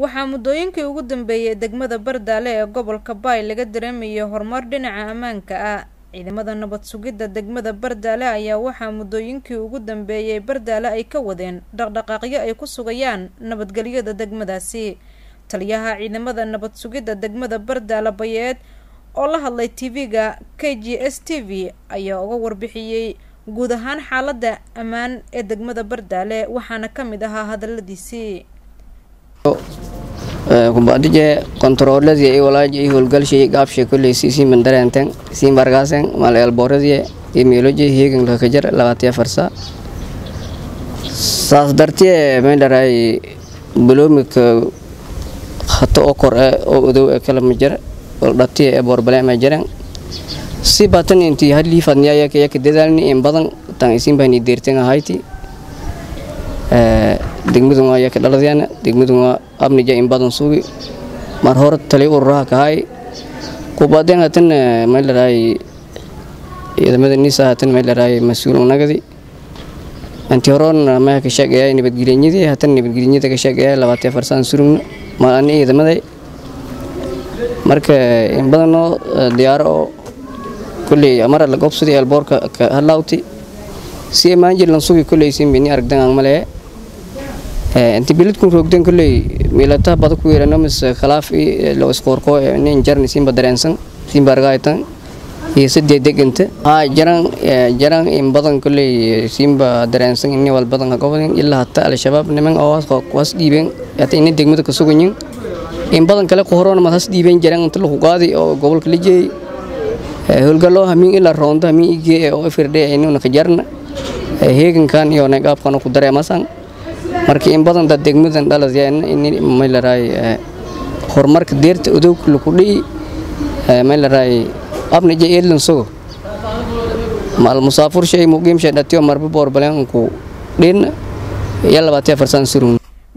Waxaa muddooyinkii ugu dambeeyay degmada Bardaale ee gobolka Bay laga dareemayay horumar dhinaca ammaanka ah. Ciidamada nabad sugidda degmada Bardaale ayaa waxaa muddooyinkii ugu dambeeyay Bardaale ay ka wadeen dhaqdhaqaaqyo ay ku sugayaan nabadgelyada degmadaasi. Taliyaha ciidamada nabad sugidda degmada Bardaale Bayeed oo la hadlay TV-ga KGS TV ayaa uga warbixiyay guud ahaan xaaladda ammaan ee degmada Bardaale waxaana ka mid ahaa hadaladiisii. Kumbadije kontaroolladii iyo walaaji iyo howlgalshii gaabshay kolley siisii mandareenten sii margaasen mal eelbooradii iyo meeloji heegan laka jar labaatiya farsa. Saas dartee meydharay baloomika hato oo kor e oo odow e kala ma jira dhatiya ee boorbale ma jiran si batan intii hadlii fadniya yaka yaka in badan tan isin bani deerten ahayti degmadun waa yaka dhaladyaana? Degmadun waa abnija in badan sugi mar hore tali ururaha kahay. Kubadeen hatan meydharay ciidamada nisa hatan meydharay mas'uul unagadi anti horon maya ka shaqeeya nabadgelyanyadii hatan nabadgelyanyada ka shaqeeya labaatiya farsaan surugna. Maalani ciidamaday marka in badanoo diyaaro oo kolley mara la gobsadii elboorka ka hadlaawti si maanjir lan sugi kolley sin bini aragdan aan malee inti biladkun roogden kolley miilataha bada ku yeerano mis khalaaf lo isqoorqoo nin jarni siinba dareensan siinba argaaytan iyo sadee deganta haa jaran jaran in badan kolley siinba dareensan inni wal badan hagobadin ilaa hata al-shabaab niman oo was dhiibeen hata inni degmada ka suganyin in badan kale qohoroona mad has dhiibeen jaran inta lagu qaadi oo gobolka la jeeyay howlgaloo hamiin ilaa roonto hamiin igee oo ifirdhe inuna ka jarna. Heegankan iyo nagaabkan ku dareemasan marka in badan dad degmadan dhaladyan ini maylaray horumarka deerta odowg laku dhihi maylaray abnija eedlan sugo mal musaafur shay muqiim shay dhatiyo marba boorbaleen ku dhin iyo labaatiya farsaan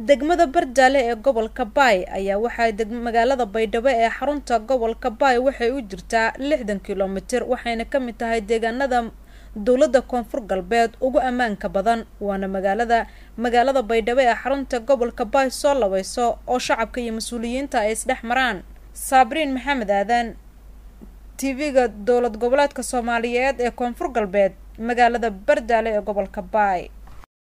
degmada bardaale ee gobolka baay ayaa waxaa magaalada baydhabo ee xarunta gobolka baay waxay u jirtaa lixdan kilomitir waxayna ka mid tahay deegaanada dowladda koonfur galbeed ugu ammaanka badan waana magaalada magaalada baydhabo ee xarunta gobolka baay soo labayso oo shacabka iyo mas'uuliyiinta ay isdhex maraan. Saabriin maxamed aadan tv-ga dowlad goboleedka soomaaliyeed ee koonfur galbeed magaalada bardaale ee gobolka baay